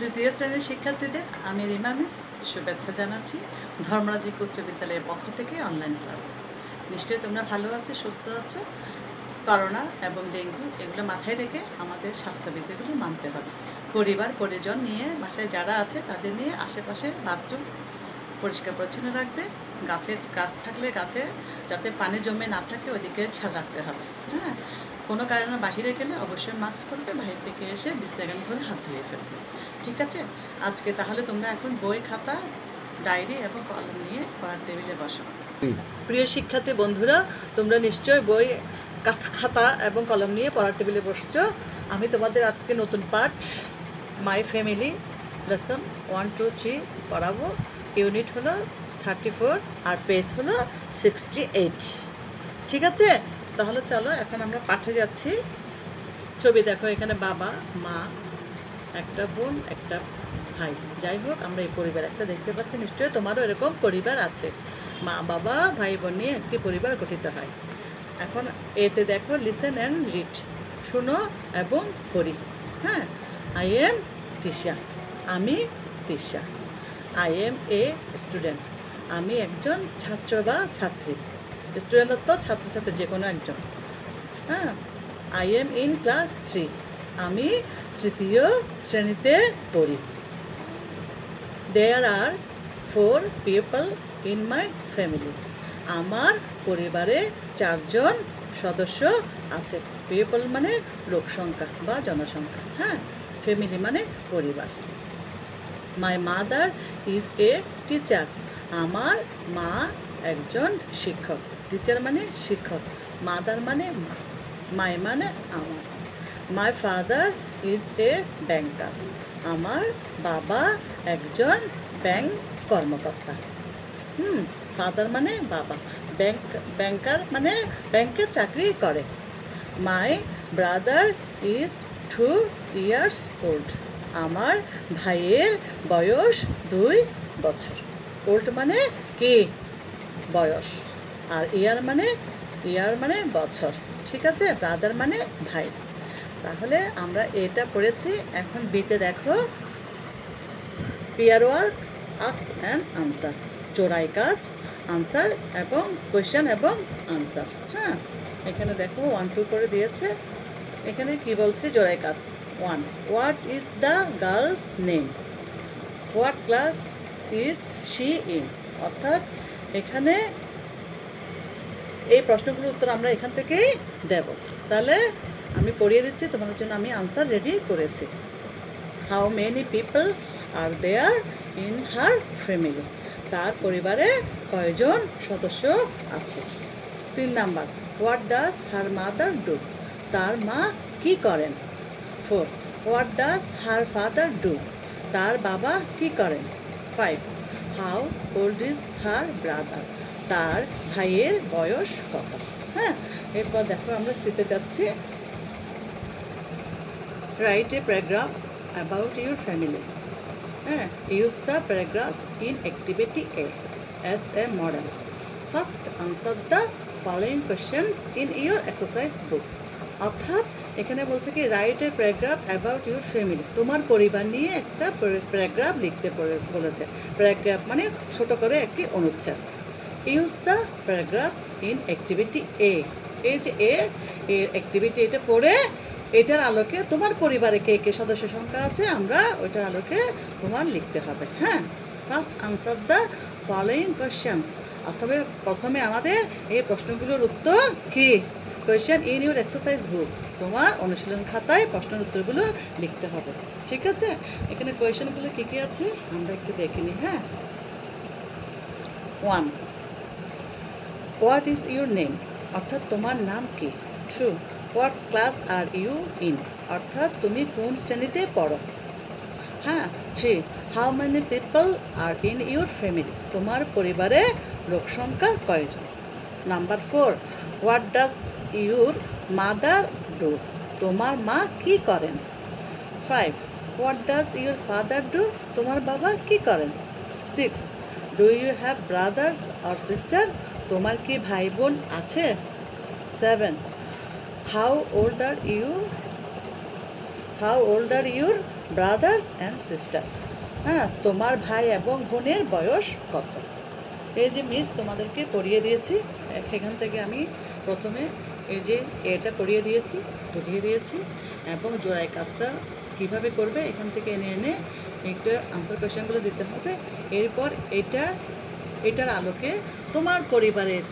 তৃতীয় শ্রেণির শিক্ষার্থীদের আমি রিমা মিস শুভেচ্ছা জানাচ্ছি ধর্মরাজিক উচ্চ বিদ্যালয়ের পক্ষ থেকে অনলাইন ক্লাস নিশ্চয়ই তোমরা ভালো আছো, সুস্থ আছো? করোনা এবং ডেঙ্গু এগুলো মাথায় রেখে আমাদের স্বাস্থ্যবিধিগুলো মানতে হবে। পরিবার, পরিজন নিয়ে বাসায় যারা আছে তাদের নিয়ে আশেপাশে বাথরুম পরিষ্কার পরিচ্ছন্ন রাখবে। গাছের গাছ থাকলে গাছে, যাতে পানি জমে না থাকে ওদিকে খেয়াল রাখতে হবে। হ্যাঁ? কোনো কারণে বাহিরে গেলে অবশ্যই মাস্ক পরবে, বাহির থেকে এসে বিশ সেকেন্ড ধরে হাত ধুয়ে ফেলবে। ঠিক আছে? আজকে তাহলে তোমরা এখন বই, খাতা, ডায়েরি এবং কলম নিয়ে পড়ার টেবিলে বসো। প্রিয় শিক্ষার্থী বন্ধুরা, তোমরা নিশ্চয় বই খাতা এবং কলম নিয়ে পড়ার টেবিলে বসছো। আমি তোমাদের আজকে নতুন পাঠ my family lesson one two three পড়াবো। ইউনিট হলো থার্টি ফোর আর পেজ হলো সিক্সটি এইট ঠিক আছে? তাহলে চলো, এখন আমরা পাঠে যাচ্ছি। ছবি দেখো, এখানে বাবা, মা, একটা বোন, একটা ভাই। যাই হোক, আমরা এই পরিবার একটা দেখতে পাচ্ছি। নিশ্চয়ই তোমারও এরকম পরিবার আছে। মা, বাবা, ভাই, বোন নিয়ে একটি পরিবার গঠিত হয়। এখন এতে দেখো লিসেন অ্যান্ড রিড শুনো এবং পড়ি। হ্যাঁ? আই এম তিশা আমি Tisha I am a student আমি একজন ছাত্র বা ছাত্রী স্টুডেন্ট তো ছাত্রছাত্রী যে কোনো একজন। হ্যাঁ I am in class three আমি তৃতীয় শ্রেণীতে পড়ি। There are four people in my family আমার পরিবারে চারজন সদস্য আছে। পিপল মানে লোক সংখ্যা বা জনসংখ্যা হ্যাঁ ফ্যামিলি মানে পরিবার। My mother is a teacher আমার মা একজন শিক্ষক। টিচার মানে শিক্ষক। মাদার মানে মা। মাই মানে আমার। My father is a banker আমার বাবা একজন ব্যাংক কর্মকর্তা। হুম ফাদার মানে বাবা। ব্যাংক ব্যাংকার মানে ব্যাংকে চাকরি করে। My brother is two years old আমার ভাইয়ের বয়স দুই বছর। ওল্ড মানে কি? বয়স। আর ইয়ার মানে ইয়ার মানে বছর। ঠিক আছে? ব্রাদার মানে ভাই। তাহলে আমরা এটা পড়েছি। এখন বিতে দেখো। পেয়ার ওয়ার্ক আক্স অ্যান্ড আনসার চোরাই কাজ আনসার এবং কোয়েশ্চেন এবং আনসার হ্যাঁ? এখানে দেখো ওয়ান টু করে দিয়েছে। এখানে কি বলছে? জোড়াই কাজ। One what is the girl's name what class is she in অর্থাৎ এখানে এই প্রশ্নগুলোর উত্তর আমরা এখান থেকেই দেব। তাহলে আমি পড়িয়ে দিচ্ছি, তোমাদের জন্য আমি আনসার রেডি করেছি। How many people are there in her family তার পরিবারে কয়জন সদস্য আছে? তিন number what does her mother do তার মা কি করেন? Four what does her father do তার বাবা কি করেন? Five how old is her brother তার ভাইয়ের বয়স কত? হ্যাঁ এরপর দেখো আমরা শিখতে যাচ্ছি। Write a paragraph about your family হ্যাঁ use the paragraph in activity A as a model first answer the following questions in your exercise book অর্থাৎ এখানে বলছে কি write a paragraph about your family তোমার পরিবার নিয়ে একটা প্যারাগ্রাফ লিখতে বলেছে। প্যারাগ্রাফ মানে ছোট করে একটি অনুচ্ছেদ। Use the paragraph in activity A এই যে এ এর অ্যাক্টিভিটি এটা পড়ে, এটার আলোকে তোমার পরিবারে কে কে সদস্য সংখ্যা আছে, আমরা ওইটার আলোকে তোমার লিখতে হবে। হ্যাঁ first answer the following questions অথবা প্রথমে আমাদের এই প্রশ্নগুলোর উত্তর কি? Question in your exercise book তোমার অনুশীলন খাতায় প্রশ্নের উত্তরগুলো লিখতে হবে। ঠিক আছে? এখানে কোয়েশ্চেনগুলো কী কী আছে? আমরা একটু দেখে নিই হ্যাঁ? One what is your name অর্থাৎ তোমার নাম কি? Two what class are you in অর্থাৎ তুমি কোন শ্রেণীতে পড়ো? হ্যাঁ? Three how many people are in your family তোমার পরিবারে লোক সংখ্যা কয়জন? Number four what does your mother do, তোমার মা কি করেন? Five, what does your father do, তোমার বাবা কি করেন? Six, do you have brothers or sister, তোমার কি ভাই বোন আছে? Seven, how old are you, how old are your brothers and sister? হ্যাঁ তোমার ভাই এবং বোনের বয়স কত? এই যে মিস, তোমাদেরকে পড়িয়ে দিয়েছি। সেখান থেকে আমি প্রথমে এই যে এটা করিয়ে দিয়েছি, বুঝিয়ে দিয়েছি, এবং জোড়াই কাজটা কীভাবে করবে এখান থেকে এনে এনে একটা আনসার কোয়েশ্চেনগুলো দিতে হবে। এরপর এটা, এটার আলোকে তোমার পরিবারের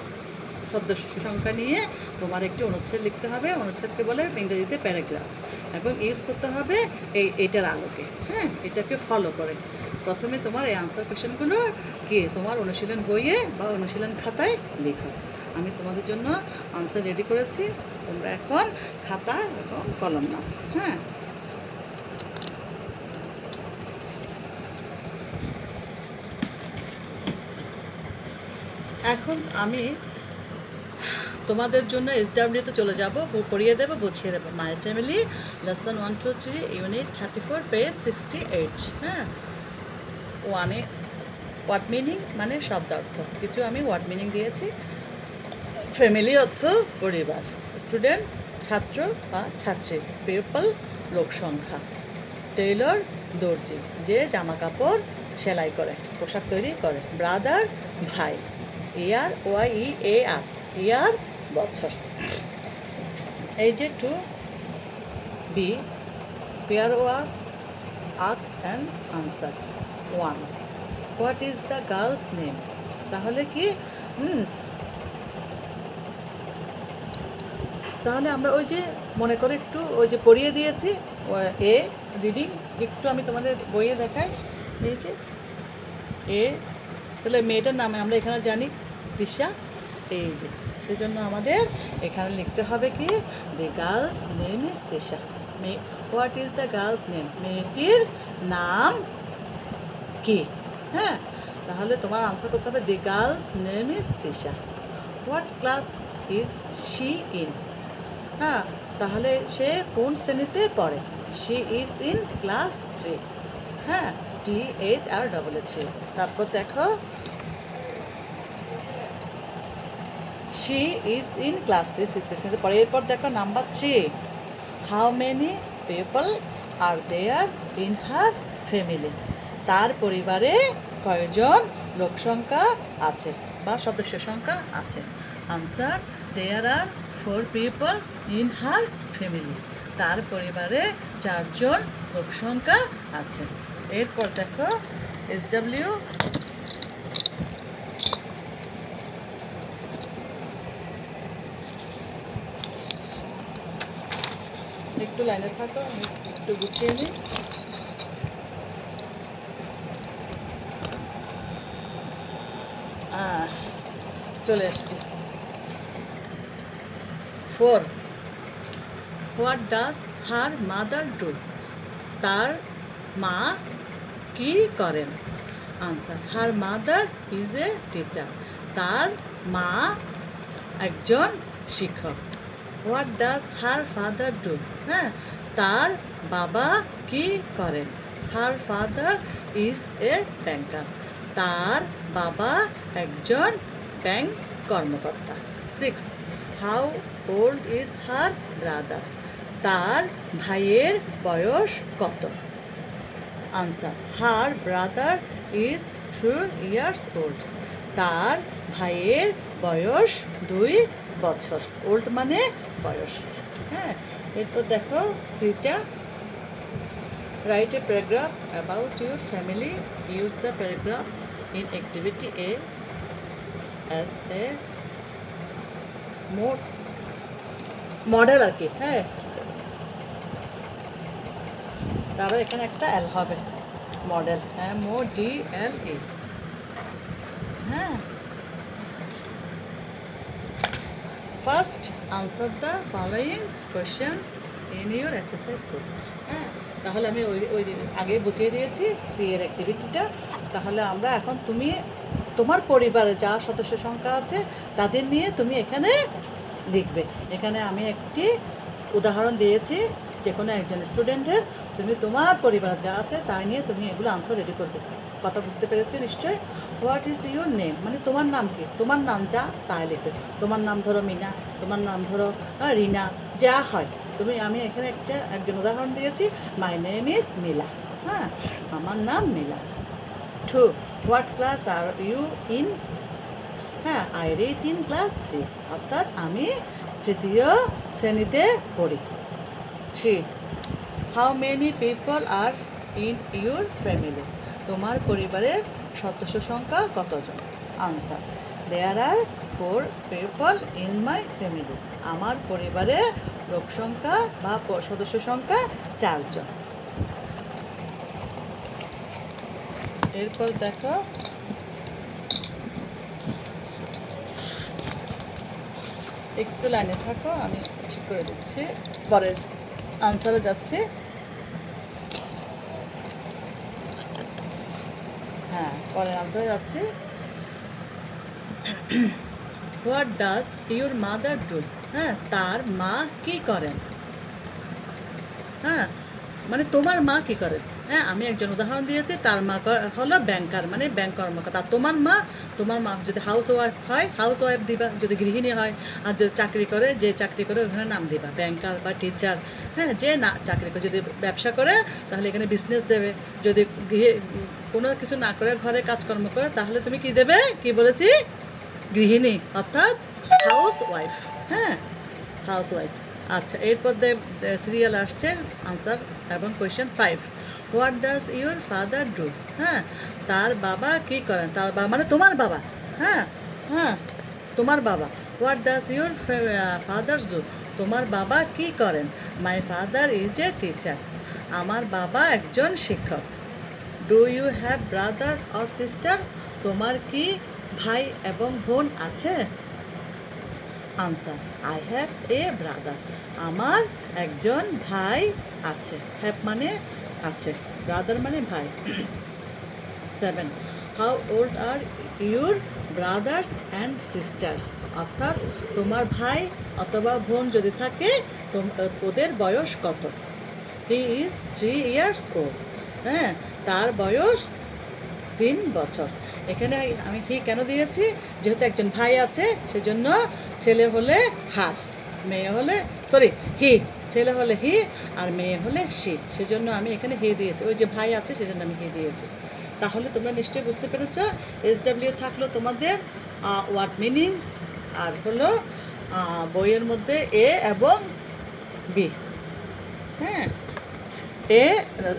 সদস্য সংখ্যা নিয়ে তোমার একটি অনুচ্ছেদ লিখতে হবে। অনুচ্ছেদকে বলে ইংরেজিতে প্যারাগ্রাফ। এবং ইউজ করতে হবে এই, এটার আলোকে হ্যাঁ? এটাকে ফলো করে। প্রথমে তোমার এই আনসার কোয়েশ্চেনগুলো কি তোমার অনুশীলন বইয়ে বা অনুশীলন খাতায় লেখো। আমি তোমাদের জন্য আনসার রেডি করেছি। তোমরা এখন খাতা এবং কলম নাও হ্যাঁ? এখন আমি তোমাদের জন্য এসডাব্লিউতে চলে যাব পড়িয়ে দেবো বুঝিয়ে দেবো। My family lesson one two three unit thirty four page sixty eight হ্যাঁ ওয়ানে ওয়ার্ড মিনিং মানে শব্দার্থ। কিছু আমি ওয়ার্ড মিনিং দিয়েছি। ফ্যামিলি অর্থ পরিবার। স্টুডেন্ট, ছাত্র বা ছাত্রী, পিপল, লোক সংখ্যা। টেইলর, দর্জি, যে জামা কাপড় সেলাই করে, পোশাক তৈরি করে। ব্রাদার, ভাই। ইয়ার ওয়াই ই এ আর ইয়ার বছর। এই যে two B pair work আক্স and answer. One, what is the girl's name? তাহলে কি? হুম তাহলে আমরা ওই যে মনে করে একটু ওই যে পড়িয়ে দিয়েছি এ, রিডিং, একটু আমি তোমাদের বইয়ে দেখাই, এই যে, এ, তাহলে মেয়েটার নামে আমরা এখানে জানি, দিশা, এই যে, সেজন্য আমাদের এখানে লিখতে হবে কি the girl's name is Disha. May what is the girl's name মেয়েটির নাম কি? হ্যাঁ তাহলে তোমার আনসার করতে হবে the girl's name is Disha. What class is she in হ্যাঁ তাহলে সে কোন শ্রেণীতে পড়ে? She is in class three হ্যাঁ T H R double H তারপর দেখো। She is in class three তৃতীয় শ্রেণীতে পড়ে। এরপর দেখো number three how many people are there in her family তার পরিবারে কয়জন লোক সংখ্যা আছে বা সদস্য সংখ্যা আছে? Answer there are four people in her family তার পরিবারে চারজন লোক সংখ্যা আছে। এরপর দেখো এস ডাব্লিউ একটু লাইনে থাকো, আমি একটু গুছিয়ে নিই। চলে আসছি। Four. What does her mother do? তার মা কি করেন? Answer, her mother is a teacher. তার মা একজন শিক্ষক। What does her father do? হ্যাঁ তার বাবা কি করেন? Her father is a banker. তার বাবা একজন ব্যাংক কর্মকর্তা। Six, how old is her brother তার ভাইয়ের বয়স কত? Answer her brother is two years old তার ভাইয়ের বয়স দুই বছর। ওল্ড মানে বয়স। হ্যাঁ এরপর দেখো সিটা write a paragraph about your family use the paragraph in activity A এ মোট মডেল আর কি হ্যাঁ। তারপর এখানে একটা এল হবে model M O D L A হ্যাঁ। First answer the following questions in your exercise হ্যাঁ তাহলে আমি ওই ওই আগে বুঝিয়ে দিয়েছি সি এর অ্যাক্টিভিটিটা তাহলে আমরা এখন তুমি, তোমার পরিবারে যা সদস্য সংখ্যা আছে, তাদের নিয়ে তুমি এখানে লিখবে। এখানে আমি একটি উদাহরণ দিয়েছি যে কোনো একজন স্টুডেন্টের। তুমি তোমার পরিবার যা আছে তাই নিয়ে তুমি এগুলো আনসার রেডি করবে। কথা বুঝতে পেরেছি নিশ্চয়ই? হোয়াট ইজ ইউর নেম মানে তোমার নাম কি? তোমার নাম যা, তাই লিখবে। তোমার নাম ধরো মিনা, তোমার নাম ধরো রিনা, যা হয়। তুমি, আমি এখানে একটা, একজন উদাহরণ দিয়েছি মাই নেম ইজ মিলা হ্যাঁ আমার নাম Mila. Two what class are you in হ্যাঁ I read in class three, অর্থাৎ আমি তৃতীয় শ্রেণীতে পড়ি। Three how many people are in your family তোমার পরিবারের সদস্য সংখ্যা কতজন? Answer there are four people in my family আমার পরিবারে লোক সংখ্যা বা সদস্য সংখ্যা চারজন। এরপর দেখো একটু লাইনে থাকো, আমি ঠিক করে দিচ্ছি। পরের আনসারে যাচ্ছি। হ্যাঁ পরের আনসারে যাচ্ছি। What does your mother do হ্যাঁ তার মা কি করেন? হ্যাঁ মানে তোমার মা কি করে? হ্যাঁ আমি একজন উদাহরণ দিয়েছি, তার মা হলো ব্যাংকার মানে ব্যাংক কর্মকর্তা। তোমার মা তোমার মা যদি হাউস ওয়াইফ হয় হাউস ওয়াইফ দিবা, যদি গৃহিণী হয়, আর যদি চাকরি করে, যে চাকরি করে ওখানে নাম দিবা ব্যাংকার বা টিচার হ্যাঁ যে না চাকরি করে, যদি ব্যবসা করে, তাহলে এখানে বিজনেস দেবে। যদি গৃহে কোনো কিছু না করে, ঘরে কাজকর্ম করে, তাহলে তুমি কি দেবে? কি বলেছি? গৃহিণী, অর্থাৎ হাউস ওয়াইফ হ্যাঁ হাউস ওয়াইফ আচ্ছা এরপর সিরিয়াল আসছে আনসার এবং question five what does your father do হ্যাঁ তার বাবা কি করেন? তার বাবা মানে তোমার বাবা হ্যাঁ হ্যাঁ তোমার বাবা। What does your father's do তোমার বাবা কি করেন? My father is a teacher আমার বাবা একজন শিক্ষক। Do you have brothers or sister তোমার কি ভাই এবং বোন আছে? Answer. I have a brother আমার একজন ভাই আছে। হ্যাভ মানে আছে। ব্রাদার মানে ভাই। Seven how old are your brothers and sisters অর্থাৎ তোমার ভাই অথবা বোন যদি থাকে ওদের বয়স কত? He is three years old হ্যাঁ তার বয়স তিন বছর। এখানে আমি হি কেন দিয়েছি? যেহেতু একজন ভাই আছে, সেজন্য ছেলে হলে হার, মেয়ে হলে সরি হি ছেলে হলে হি আর মেয়ে হলে সি সেজন্য আমি এখানে হি দিয়েছি। ওই যে ভাই আছে, সেজন্য আমি হি দিয়েছি। তাহলে তোমরা নিশ্চয়ই বুঝতে পেরেছ এস ডাব্লিউ থাকল তোমাদের ওয়ার্ড মিনিং আর হলো বইয়ের মধ্যে এ এবং বি হ্যাঁ? এ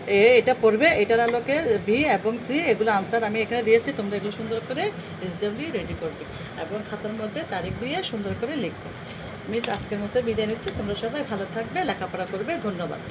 এ, এটা পড়বে, এটার আলোকে বি এবং সি, এগুলো আনসার আমি এখানে দিয়েছি, তোমরা এগুলো সুন্দর করে এস ডাব্লিউ রেডি করবে এবং খাতার মধ্যে তারিখ দিয়ে সুন্দর করে লিখবে। মিস, আজকের মতো বিদায় নিচ্ছি, তোমরা সবাই ভালো থাকবে, লেখাপড়া করবে, ধন্যবাদ।